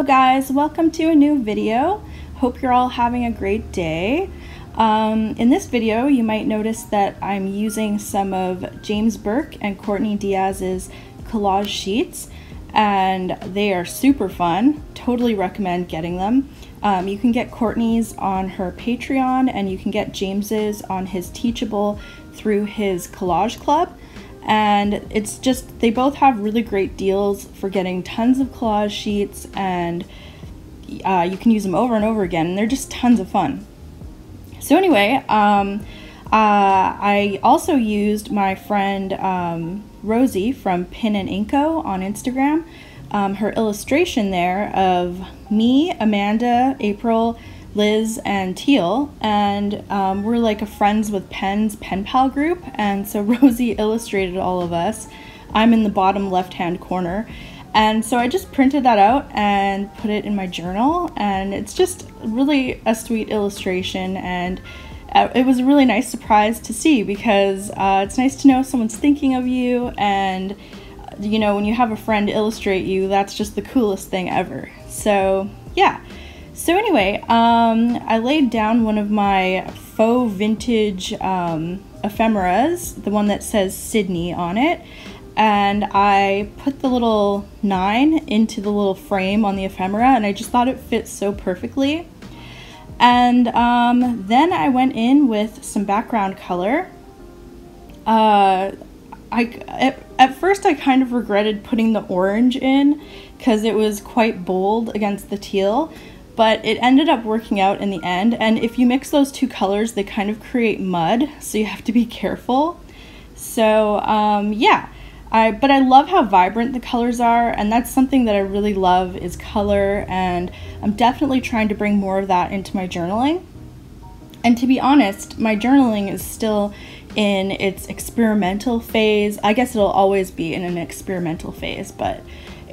Hello guys, welcome to a new video. Hope you're all having a great day. Um, in this video, you might notice that I'm using some of James Burke and Courtney Diaz's collage sheets, and they are super fun. Totally recommend getting them. Um, you can get Courtney's on her Patreon, and you can get James's on his Teachable through his Collage Club and it's just they both have really great deals for getting tons of collage sheets and uh, you can use them over and over again and they're just tons of fun. So anyway um, uh, i also used my friend um, rosie from pin and inko on instagram um, her illustration there of me amanda april Liz and Teal, and um, we're like a friends with pens pen pal group. And so Rosie illustrated all of us. I'm in the bottom left hand corner. And so I just printed that out and put it in my journal, and it's just really a sweet illustration. And uh, it was a really nice surprise to see because uh, it's nice to know someone's thinking of you, and you know, when you have a friend illustrate you, that's just the coolest thing ever. So, yeah. So anyway, um, I laid down one of my faux vintage um, ephemeras, the one that says Sydney on it, and I put the little nine into the little frame on the ephemera, and I just thought it fit so perfectly. And um, then I went in with some background color. Uh, I at, at first I kind of regretted putting the orange in because it was quite bold against the teal but it ended up working out in the end. And if you mix those two colors, they kind of create mud, so you have to be careful. So um, yeah, I but I love how vibrant the colors are, and that's something that I really love is color, and I'm definitely trying to bring more of that into my journaling. And to be honest, my journaling is still in its experimental phase. I guess it'll always be in an experimental phase, but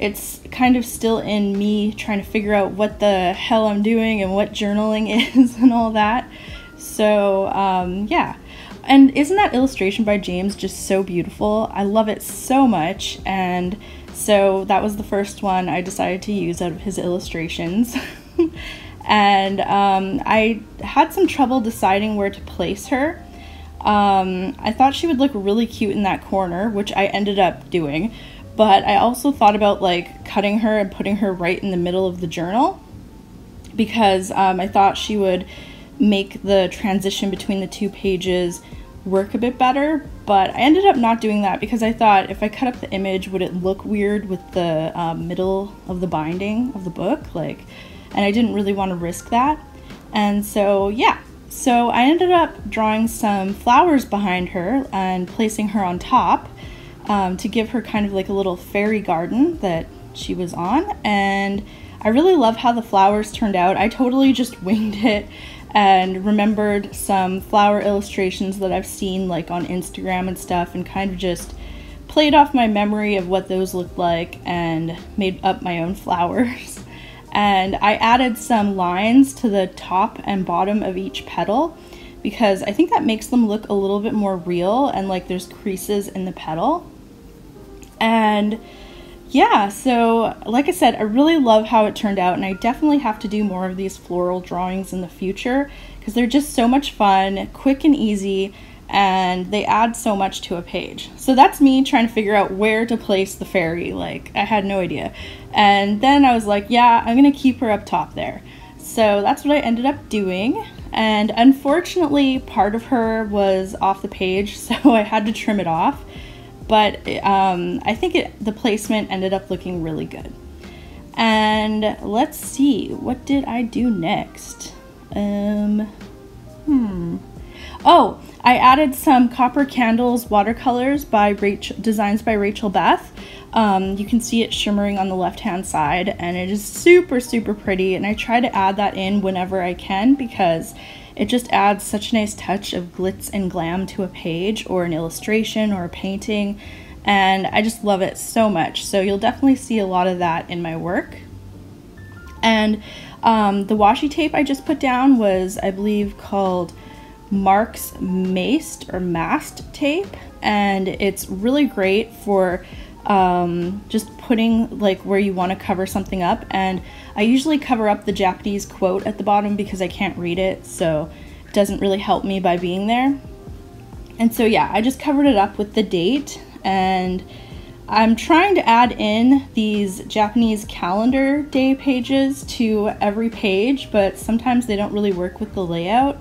it's kind of still in me trying to figure out what the hell I'm doing and what journaling is and all that. So, um, yeah. And isn't that illustration by James just so beautiful? I love it so much. And so that was the first one I decided to use out of his illustrations. and um, I had some trouble deciding where to place her. Um, I thought she would look really cute in that corner, which I ended up doing but I also thought about like cutting her and putting her right in the middle of the journal because um, I thought she would make the transition between the two pages work a bit better. But I ended up not doing that because I thought if I cut up the image would it look weird with the um, middle of the binding of the book? Like and I didn't really want to risk that. And so yeah. So I ended up drawing some flowers behind her and placing her on top um, to give her kind of like a little fairy garden that she was on. And I really love how the flowers turned out. I totally just winged it and remembered some flower illustrations that I've seen like on Instagram and stuff and kind of just played off my memory of what those looked like and made up my own flowers. And I added some lines to the top and bottom of each petal because I think that makes them look a little bit more real and like there's creases in the petal. And yeah, so like I said, I really love how it turned out, and I definitely have to do more of these floral drawings in the future because they're just so much fun, quick and easy, and they add so much to a page. So that's me trying to figure out where to place the fairy. Like, I had no idea. And then I was like, yeah, I'm gonna keep her up top there. So that's what I ended up doing. And unfortunately, part of her was off the page, so I had to trim it off but um, I think it, the placement ended up looking really good. And let's see, what did I do next? Um, hmm. Oh, I added some Copper Candles watercolors by Rachel, designs by Rachel Beth. Um, you can see it shimmering on the left hand side and it is super, super pretty. And I try to add that in whenever I can because it just adds such a nice touch of glitz and glam to a page or an illustration or a painting. And I just love it so much. So you'll definitely see a lot of that in my work. And um, the washi tape I just put down was, I believe, called Mark's Maste or Mast tape. And it's really great for um, just putting like where you want to cover something up. And I usually cover up the Japanese quote at the bottom because I can't read it, so it doesn't really help me by being there. And so, yeah, I just covered it up with the date and I'm trying to add in these Japanese calendar day pages to every page, but sometimes they don't really work with the layout.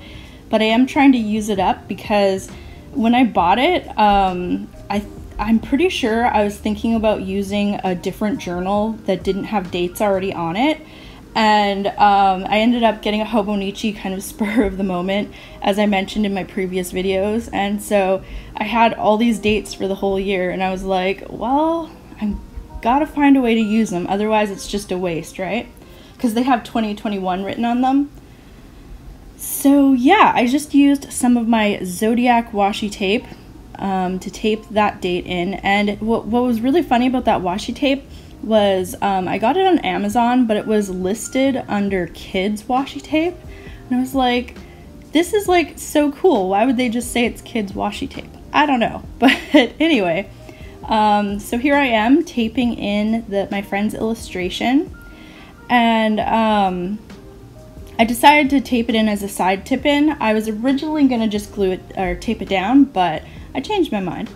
But I am trying to use it up because when I bought it, um, I I'm pretty sure I was thinking about using a different journal that didn't have dates already on it. And um, I ended up getting a Hobonichi kind of spur of the moment, as I mentioned in my previous videos. And so I had all these dates for the whole year, and I was like, well, I gotta find a way to use them, otherwise, it's just a waste, right? Because they have 2021 written on them. So, yeah, I just used some of my Zodiac washi tape um, to tape that date in. And what, what was really funny about that washi tape was um, I got it on Amazon, but it was listed under kids washi tape. And I was like, this is like so cool. Why would they just say it's kids washi tape? I don't know. But anyway, um, so here I am taping in the my friend's illustration. And um, I decided to tape it in as a side tip in. I was originally going to just glue it or tape it down, but I changed my mind.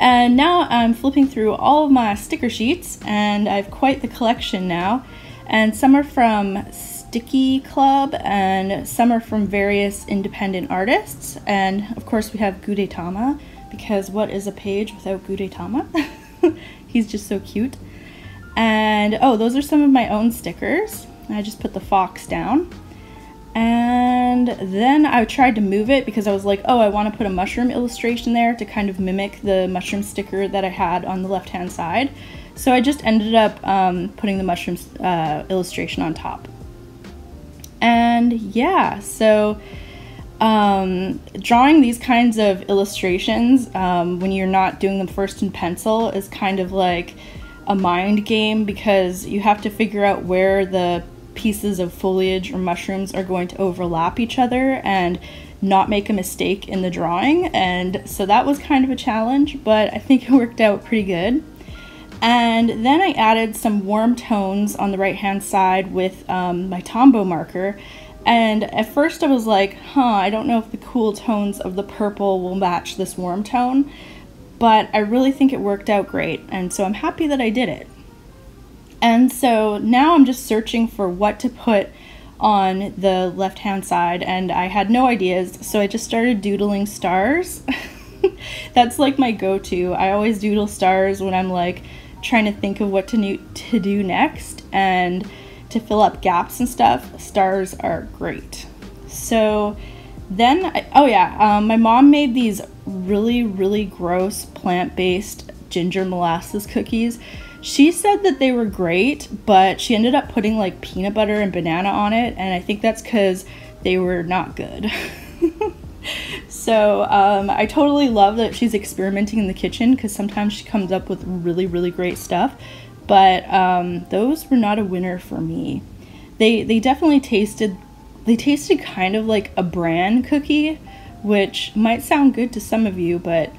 And now I'm flipping through all of my sticker sheets, and I have quite the collection now. And some are from Sticky Club, and some are from various independent artists. And of course, we have Gudetama, because what is a page without Gudetama? He's just so cute. And oh, those are some of my own stickers. I just put the fox down. And then I tried to move it because I was like, oh, I want to put a mushroom illustration there to kind of mimic the mushroom sticker that I had on the left hand side. So I just ended up um, putting the mushroom uh, illustration on top. And yeah, so um, drawing these kinds of illustrations um, when you're not doing them first in pencil is kind of like a mind game because you have to figure out where the pieces of foliage or mushrooms are going to overlap each other and not make a mistake in the drawing. And so that was kind of a challenge, but I think it worked out pretty good. And then I added some warm tones on the right hand side with um, my Tombow marker. And at first I was like, huh, I don't know if the cool tones of the purple will match this warm tone, but I really think it worked out great. And so I'm happy that I did it. And so now I'm just searching for what to put on the left hand side and I had no ideas so I just started doodling stars. That's like my go-to. I always doodle stars when I'm like trying to think of what to, to do next and to fill up gaps and stuff. Stars are great. So then, I, oh yeah, um, my mom made these really, really gross plant-based ginger molasses cookies she said that they were great, but she ended up putting like peanut butter and banana on it, and I think that's because they were not good. so um, I totally love that she's experimenting in the kitchen because sometimes she comes up with really, really great stuff. But um, those were not a winner for me. They they definitely tasted they tasted kind of like a bran cookie, which might sound good to some of you, but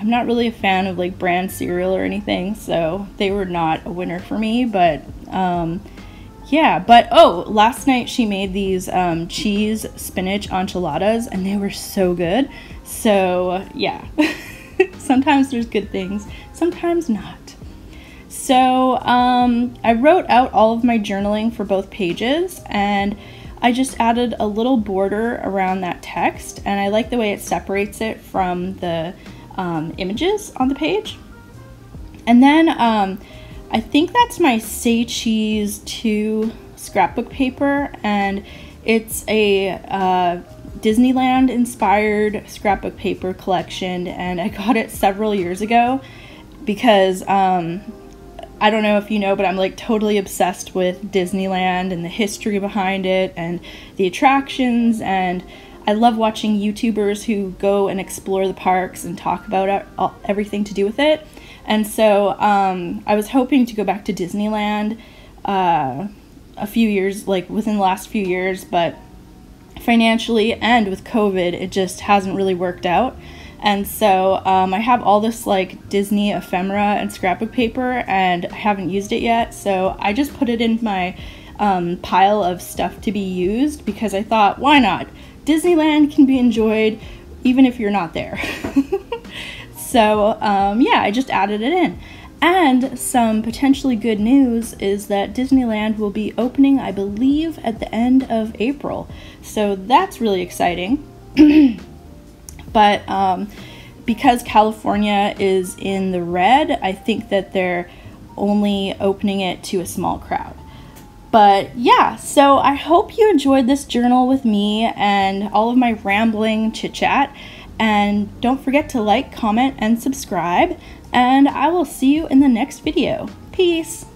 I'm not really a fan of like brand cereal or anything, so they were not a winner for me. But um, yeah, but oh, last night she made these um, cheese spinach enchiladas, and they were so good. So yeah, sometimes there's good things, sometimes not. So um, I wrote out all of my journaling for both pages, and I just added a little border around that text, and I like the way it separates it from the um, images on the page. And then um, I think that's my Say Cheese 2 scrapbook paper, and it's a uh, Disneyland inspired scrapbook paper collection, and I got it several years ago because um, I don't know if you know, but I'm like totally obsessed with Disneyland and the history behind it and the attractions and I love watching YouTubers who go and explore the parks and talk about everything to do with it. And so um, I was hoping to go back to Disneyland uh, a few years, like within the last few years, but financially and with COVID, it just hasn't really worked out. And so um, I have all this like Disney ephemera and scrapbook paper, and I haven't used it yet. So I just put it in my um, pile of stuff to be used because I thought, why not? Disneyland can be enjoyed even if you're not there. so um, yeah, I just added it in. And some potentially good news is that Disneyland will be opening, I believe, at the end of April. So that's really exciting. but um, because California is in the red, I think that they're only opening it to a small crowd. But yeah, so I hope you enjoyed this journal with me and all of my rambling chit chat. And don't forget to like, comment, and subscribe. And I will see you in the next video. Peace!